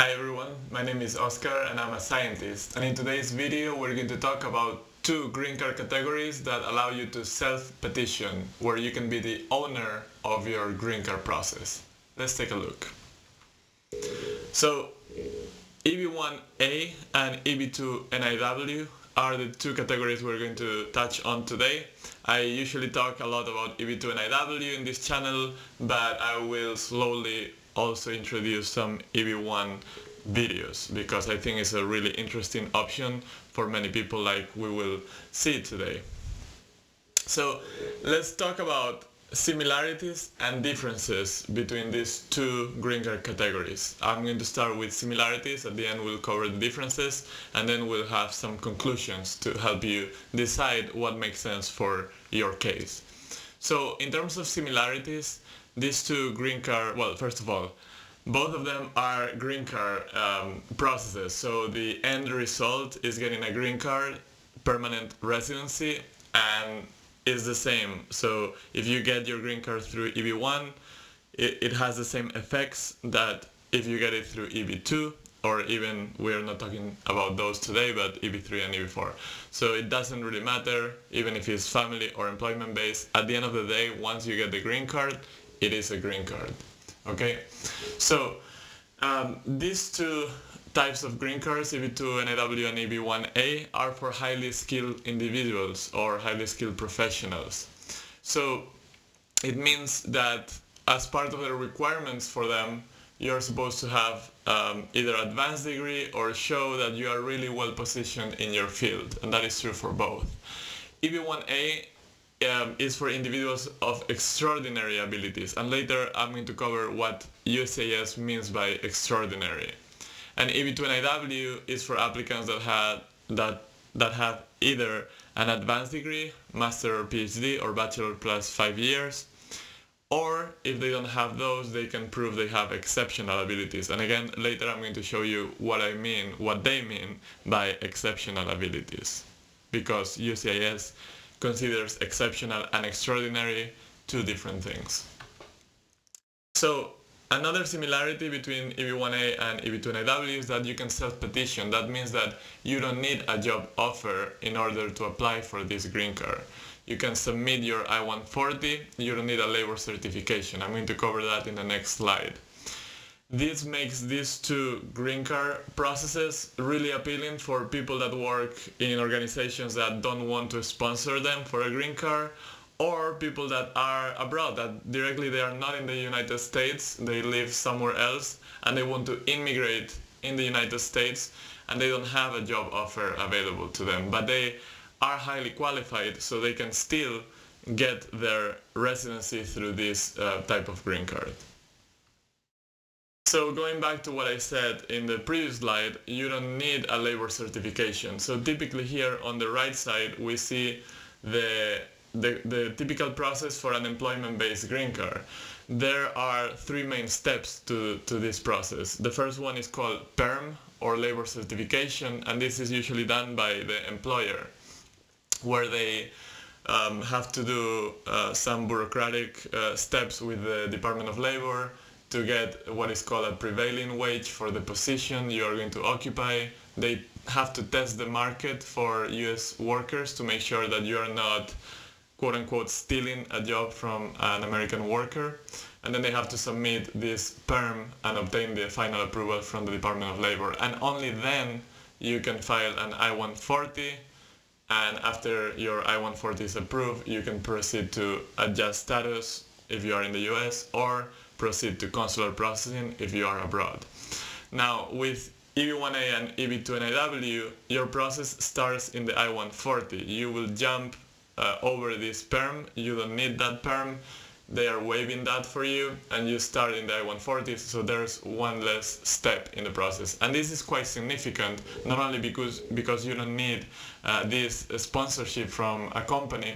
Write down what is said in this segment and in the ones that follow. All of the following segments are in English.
Hi everyone, my name is Oscar and I'm a scientist and in today's video we're going to talk about two green card categories that allow you to self-petition where you can be the owner of your green card process. Let's take a look. So EB1A and EB2 NIW are the two categories we're going to touch on today. I usually talk a lot about EB2 NIW in this channel, but I will slowly also introduce some EB1 videos because I think it's a really interesting option for many people like we will see today. So let's talk about similarities and differences between these two green card categories. I'm going to start with similarities, at the end we'll cover the differences, and then we'll have some conclusions to help you decide what makes sense for your case. So in terms of similarities, these two green card, well, first of all, both of them are green card um, processes. So the end result is getting a green card, permanent residency, and is the same. So if you get your green card through EB1, it, it has the same effects that if you get it through EB2, or even we're not talking about those today, but EB3 and EB4. So it doesn't really matter, even if it's family or employment based. At the end of the day, once you get the green card, it is a green card. Okay, so um, these two types of green cards, EB2 NIW and EB1A, are for highly skilled individuals or highly skilled professionals. So it means that as part of the requirements for them, you're supposed to have um, either advanced degree or show that you are really well positioned in your field, and that is true for both. EB1A um, is for individuals of extraordinary abilities, and later I'm going to cover what USCIS means by extraordinary. And EB2NIW is for applicants that had that that have either an advanced degree, master or PhD, or bachelor plus five years, or if they don't have those, they can prove they have exceptional abilities. And again, later I'm going to show you what I mean, what they mean by exceptional abilities, because USCIS considers exceptional and extraordinary two different things. So another similarity between EB1A and EB2NIW is that you can self-petition. That means that you don't need a job offer in order to apply for this green card. You can submit your I-140, you don't need a labor certification. I'm going to cover that in the next slide. This makes these two green card processes really appealing for people that work in organizations that don't want to sponsor them for a green card or people that are abroad, that directly they are not in the United States, they live somewhere else and they want to immigrate in the United States and they don't have a job offer available to them, but they are highly qualified so they can still get their residency through this uh, type of green card. So going back to what I said in the previous slide, you don't need a labor certification. So typically here on the right side, we see the, the, the typical process for an employment-based green card. There are three main steps to, to this process. The first one is called PERM, or labor certification, and this is usually done by the employer, where they um, have to do uh, some bureaucratic uh, steps with the Department of Labor, to get what is called a prevailing wage for the position you are going to occupy. They have to test the market for US workers to make sure that you are not quote unquote stealing a job from an American worker. And then they have to submit this PERM and obtain the final approval from the Department of Labor. And only then you can file an I-140 and after your I-140 is approved, you can proceed to adjust status if you are in the US or proceed to consular processing if you are abroad. Now, with EB1A and EB2NIW, your process starts in the I-140. You will jump uh, over this perm. You don't need that perm. They are waiving that for you and you start in the I-140, so there's one less step in the process. And this is quite significant, not only because, because you don't need uh, this sponsorship from a company,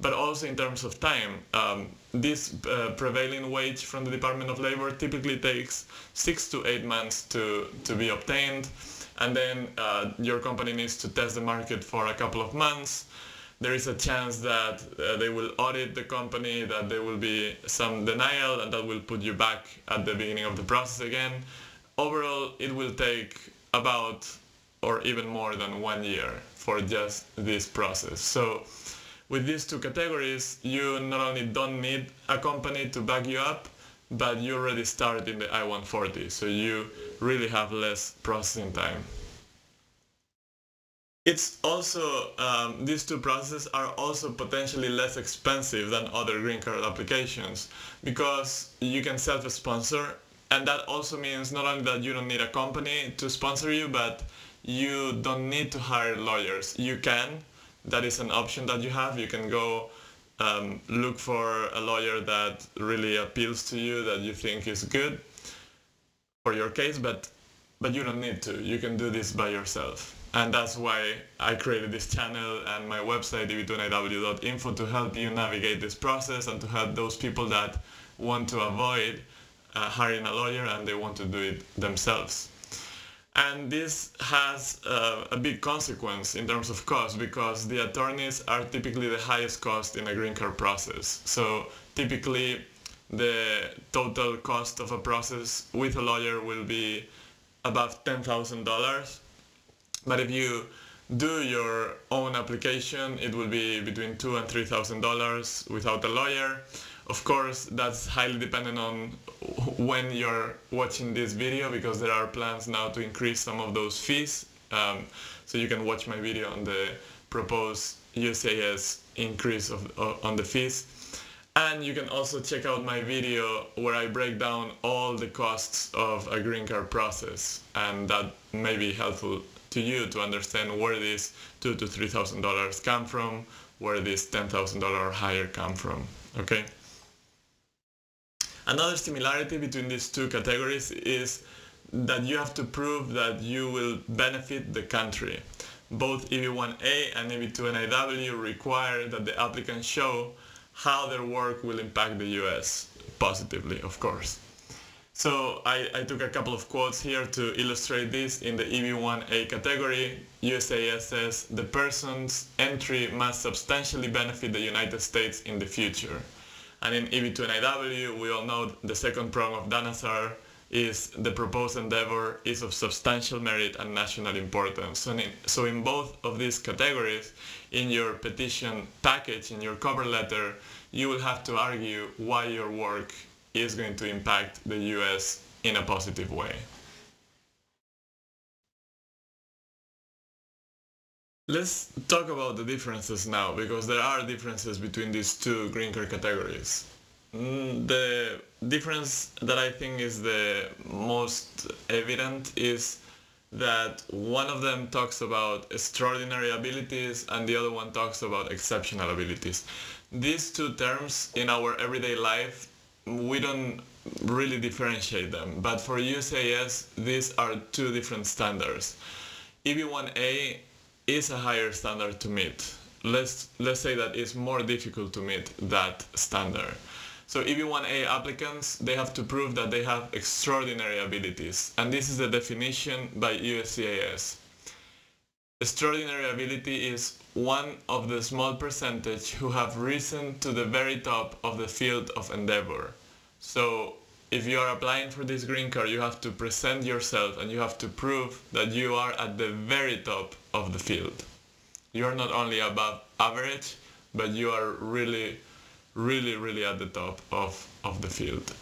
but also in terms of time. Um, this uh, prevailing wage from the Department of Labor typically takes six to eight months to, to be obtained, and then uh, your company needs to test the market for a couple of months. There is a chance that uh, they will audit the company, that there will be some denial, and that will put you back at the beginning of the process again. overall it will take about or even more than one year for just this process. So with these two categories, you not only don't need a company to back you up, but you already start in the I-140, so you really have less processing time. It's also, um, these two processes are also potentially less expensive than other green card applications because you can self-sponsor and that also means not only that you don't need a company to sponsor you, but you don't need to hire lawyers. You can, that is an option that you have. You can go um, look for a lawyer that really appeals to you, that you think is good for your case, but but you don't need to. You can do this by yourself and that's why I created this channel and my website eb2niw.info to help you navigate this process and to help those people that want to avoid uh, hiring a lawyer and they want to do it themselves. And this has uh, a big consequence in terms of cost because the attorneys are typically the highest cost in a green card process. So typically the total cost of a process with a lawyer will be above $10,000 but if you do your own application, it will be between two and three thousand dollars without a lawyer. Of course, that's highly dependent on when you're watching this video because there are plans now to increase some of those fees. Um, so you can watch my video on the proposed USCIS increase of, uh, on the fees. And you can also check out my video where I break down all the costs of a green card process and that may be helpful to you to understand where these two to three thousand dollars come from, where this ten thousand dollar or higher come from. Okay. Another similarity between these two categories is that you have to prove that you will benefit the country. Both EB1A and EB2NIW require that the applicant show how their work will impact the US positively, of course. So I, I, took a couple of quotes here to illustrate this. In the EB1A category, USCIS says, the person's entry must substantially benefit the United States in the future. And in EB2NIW, we all know the second prong of Dhanasar is the proposed endeavor is of substantial merit and national importance. So in, so in both of these categories, in your petition package, in your cover letter, you will have to argue why your work is going to impact the US in a positive way. Let's talk about the differences now, because there are differences between these two green card categories. Mm, the difference that I think is the most evident is that one of them talks about extraordinary abilities and the other one talks about exceptional abilities. These two terms in our everyday life we don't really differentiate them, but for USCIS, these are two different standards. EB1A is a higher standard to meet. Let's, let's say that it's more difficult to meet that standard. So EB1A applicants, they have to prove that they have extraordinary abilities, and this is the definition by USCIS. Extraordinary ability is one of the small percentage who have risen to the very top of the field of endeavor. So if you are applying for this green card, you have to present yourself and you have to prove that you are at the very top of the field. You are not only above average, but you are really, really, really at the top of, of the field.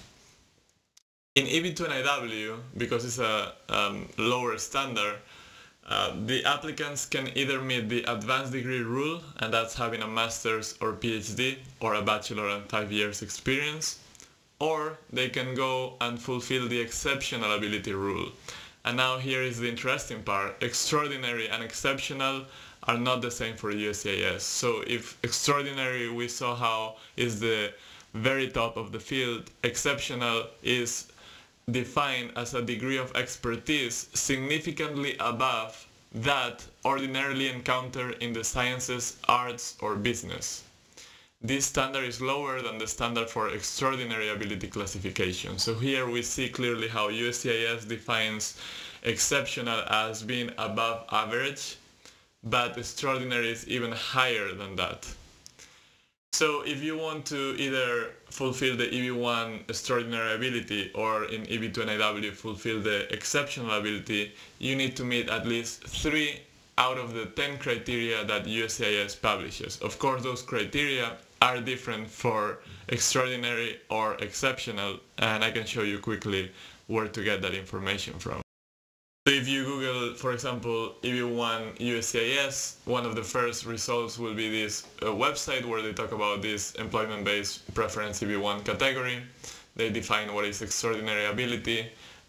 In EB2NIW, because it's a um, lower standard, uh, the applicants can either meet the advanced degree rule, and that's having a master's or PhD, or a bachelor and five years experience, or they can go and fulfill the exceptional ability rule. And now here is the interesting part. Extraordinary and exceptional are not the same for USCIS. So if extraordinary we saw how is the very top of the field, exceptional is defined as a degree of expertise significantly above that ordinarily encountered in the sciences, arts, or business. This standard is lower than the standard for extraordinary ability classification. So here we see clearly how USCIS defines exceptional as being above average, but extraordinary is even higher than that. So if you want to either fulfill the EB1 extraordinary ability or in EB2 NIW fulfill the exceptional ability, you need to meet at least three out of the 10 criteria that USCIS publishes. Of course, those criteria are different for extraordinary or exceptional, and I can show you quickly where to get that information from. So if you Google, for example, EB1 USCIS, one of the first results will be this uh, website where they talk about this employment-based preference EB1 category. They define what is extraordinary ability.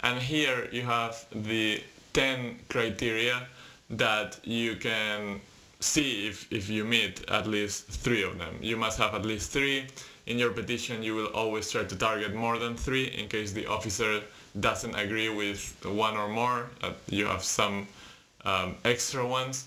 And here you have the 10 criteria that you can see if, if you meet at least three of them. You must have at least three. In your petition, you will always try to target more than three in case the officer doesn't agree with one or more, uh, you have some um, extra ones.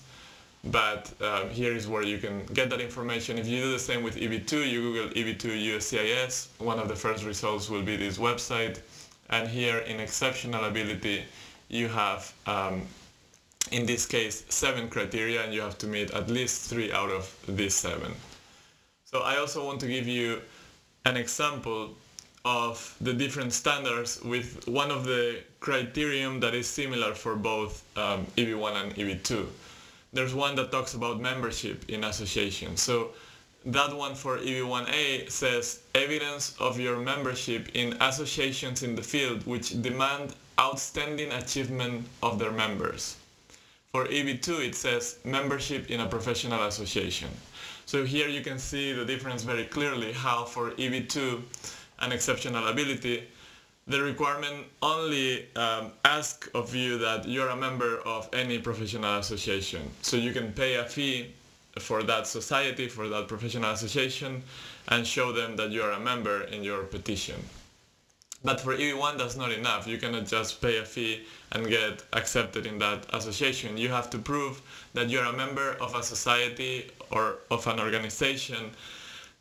But uh, here is where you can get that information. If you do the same with EB2, you Google EB2 USCIS, one of the first results will be this website. And here in exceptional ability, you have, um, in this case, seven criteria, and you have to meet at least three out of these seven. So I also want to give you an example of the different standards with one of the criterion that is similar for both um, EB1 and EB2. There's one that talks about membership in associations. So that one for EB1A says evidence of your membership in associations in the field which demand outstanding achievement of their members. For EB2 it says membership in a professional association. So here you can see the difference very clearly how for EB2 an exceptional ability, the requirement only um, asks of you that you're a member of any professional association. So you can pay a fee for that society, for that professional association, and show them that you are a member in your petition. But for EB1, that's not enough. You cannot just pay a fee and get accepted in that association. You have to prove that you're a member of a society or of an organization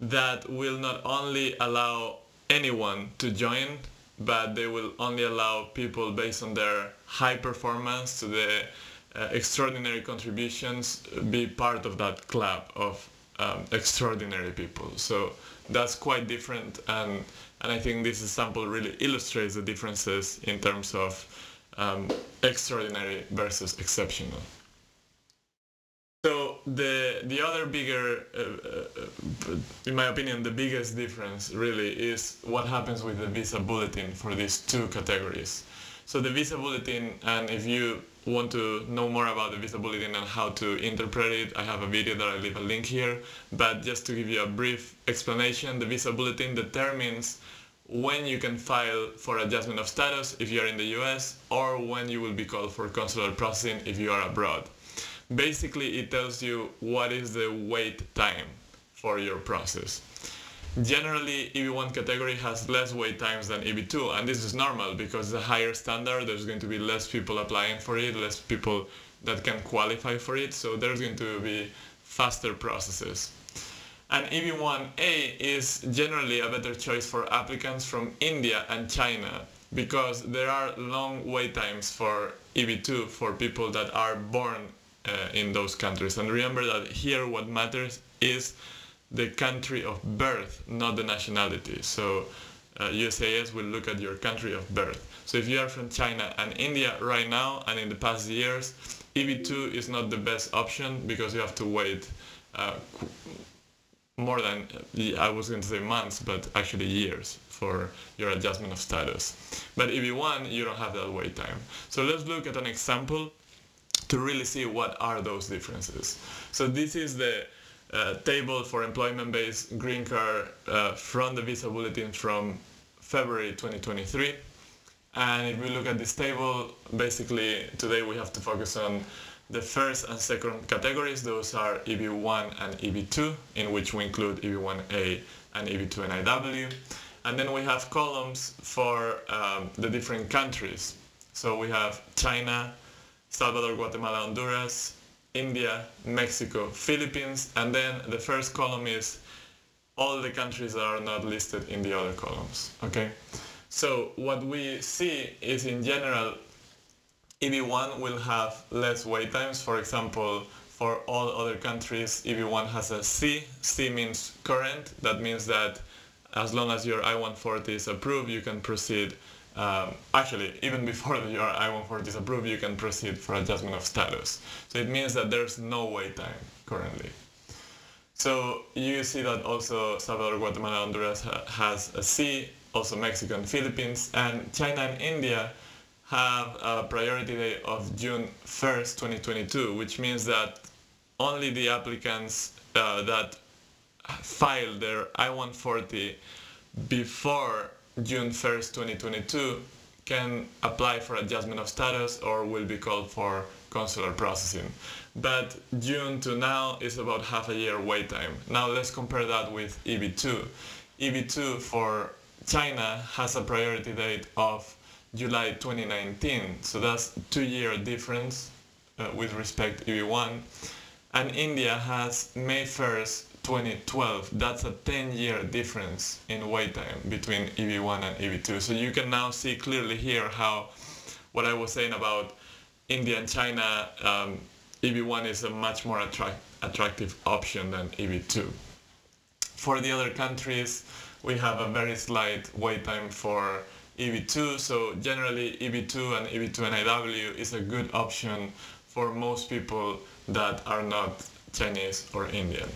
that will not only allow anyone to join, but they will only allow people based on their high performance to the uh, extraordinary contributions be part of that club of um, extraordinary people. So that's quite different and, and I think this example really illustrates the differences in terms of um, extraordinary versus exceptional. So the the other bigger, uh, uh, in my opinion, the biggest difference really is what happens with the visa bulletin for these two categories. So the visa bulletin, and if you want to know more about the visa bulletin and how to interpret it, I have a video that I leave a link here. But just to give you a brief explanation, the visa bulletin determines when you can file for adjustment of status if you are in the US or when you will be called for consular processing if you are abroad. Basically, it tells you what is the wait time for your process. Generally, EB1 category has less wait times than EB2, and this is normal because the higher standard, there's going to be less people applying for it, less people that can qualify for it, so there's going to be faster processes. And EB1A is generally a better choice for applicants from India and China because there are long wait times for EB2 for people that are born uh, in those countries. And remember that here what matters is the country of birth, not the nationality. So uh, USCIS will look at your country of birth. So if you are from China and India right now and in the past years, EB2 is not the best option because you have to wait uh, more than, I was going to say months, but actually years for your adjustment of status. But EB1, you don't have that wait time. So let's look at an example to really see what are those differences. So this is the uh, table for employment-based green card uh, from the visa bulletin from February 2023. And if we look at this table, basically today we have to focus on the first and second categories. Those are EB1 and EB2, in which we include EB1A and EB2 NIW. And then we have columns for um, the different countries. So we have China, Salvador, Guatemala, Honduras, India, Mexico, Philippines, and then the first column is all the countries that are not listed in the other columns, okay? So what we see is in general, EB1 will have less wait times, for example, For all other countries, EB1 has a C. C means current. That means that as long as your I-140 is approved, you can proceed. Um, actually, even before your I-140 is approved, you can proceed for adjustment of status. So it means that there's no wait time currently. So you see that also Salvador, Guatemala, Honduras ha has a C, also Mexico and Philippines, and China and India have a priority date of June 1st, 2022, which means that only the applicants uh, that filed their I-140 before June 1st, 2022 can apply for adjustment of status or will be called for consular processing. But June to now is about half a year wait time. Now let's compare that with EB2. EB2 for China has a priority date of July 2019, so that's two year difference uh, with respect to EB1. And India has May 1st, 2012. That's a 10 year difference in wait time between EB1 and EB2. So you can now see clearly here how what I was saying about India and China, um, EB1 is a much more attract attractive option than EB2. For the other countries, we have a very slight wait time for EB2, so generally EB2 and EB2 NIW is a good option for most people that are not Chinese or Indian.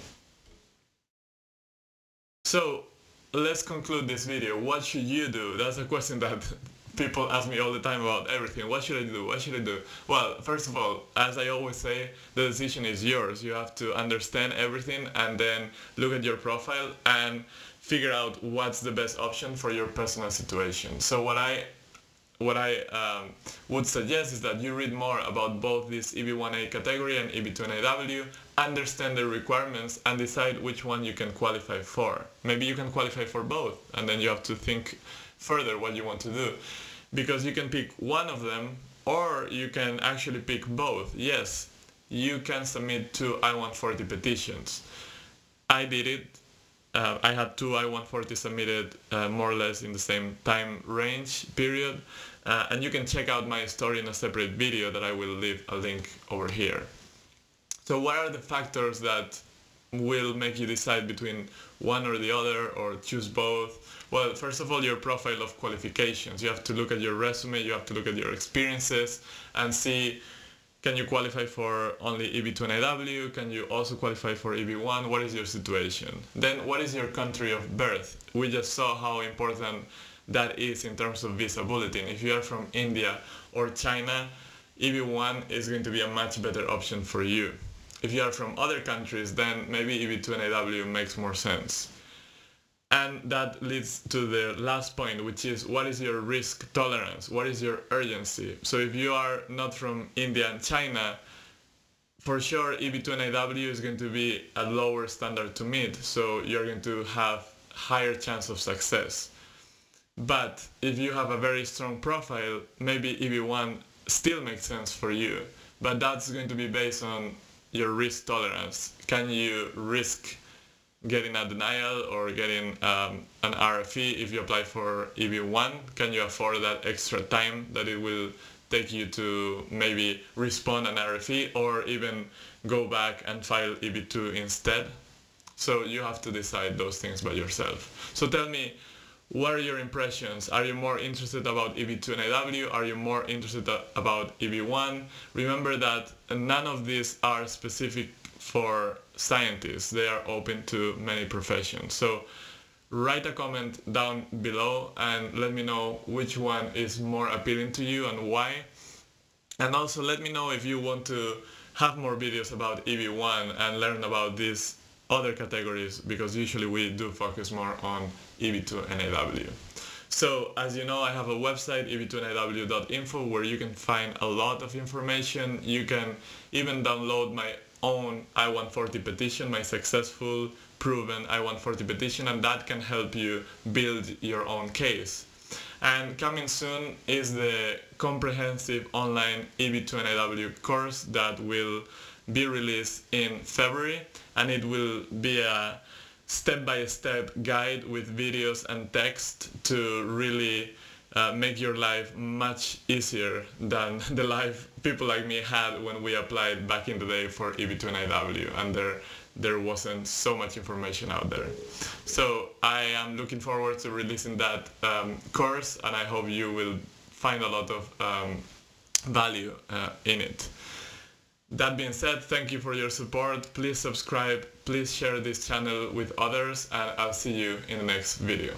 So let's conclude this video. What should you do? That's a question that people ask me all the time about everything. What should I do? What should I do? Well, first of all, as I always say, the decision is yours. You have to understand everything and then look at your profile and figure out what's the best option for your personal situation. So what I what I um, would suggest is that you read more about both this EB1A category and EB2NIW, understand the requirements and decide which one you can qualify for. Maybe you can qualify for both and then you have to think further what you want to do. Because you can pick one of them or you can actually pick both. Yes, you can submit two I-140 petitions. I did it. Uh, I had two I-140 submitted uh, more or less in the same time range period. Uh, and you can check out my story in a separate video that I will leave a link over here. So what are the factors that will make you decide between one or the other or choose both? Well, first of all, your profile of qualifications. You have to look at your resume, you have to look at your experiences and see can you qualify for only EB2NIW? Can you also qualify for EB1? What is your situation? Then what is your country of birth? We just saw how important that is in terms of visa bulletin. if you are from India or China, EB1 is going to be a much better option for you. If you are from other countries, then maybe EB2NIW makes more sense. And that leads to the last point, which is what is your risk tolerance? What is your urgency? So if you are not from India and China, for sure EB2NIW is going to be a lower standard to meet. So you're going to have higher chance of success. But if you have a very strong profile, maybe EB1 still makes sense for you. But that's going to be based on your risk tolerance. Can you risk getting a denial or getting um, an RFE if you apply for EB1? Can you afford that extra time that it will take you to maybe respond an RFE or even go back and file EB2 instead? So you have to decide those things by yourself. So tell me, what are your impressions? Are you more interested about EB2 NIW? Are you more interested about EB1? Remember that none of these are specific for scientists. They are open to many professions. So write a comment down below and let me know which one is more appealing to you and why. And also let me know if you want to have more videos about EB1 and learn about these other categories because usually we do focus more on EB2 NIW. So as you know, I have a website, eb2niw.info, where you can find a lot of information. You can even download my own I-140 petition, my successful, proven I-140 petition, and that can help you build your own case. And coming soon is the comprehensive online EB2NIW course that will be released in February, and it will be a step-by-step -step guide with videos and text to really uh, make your life much easier than the life people like me had when we applied back in the day for EB2NIW and there there wasn't so much information out there. So I am looking forward to releasing that um, course and I hope you will find a lot of um, value uh, in it. That being said, thank you for your support. Please subscribe, please share this channel with others and I'll see you in the next video.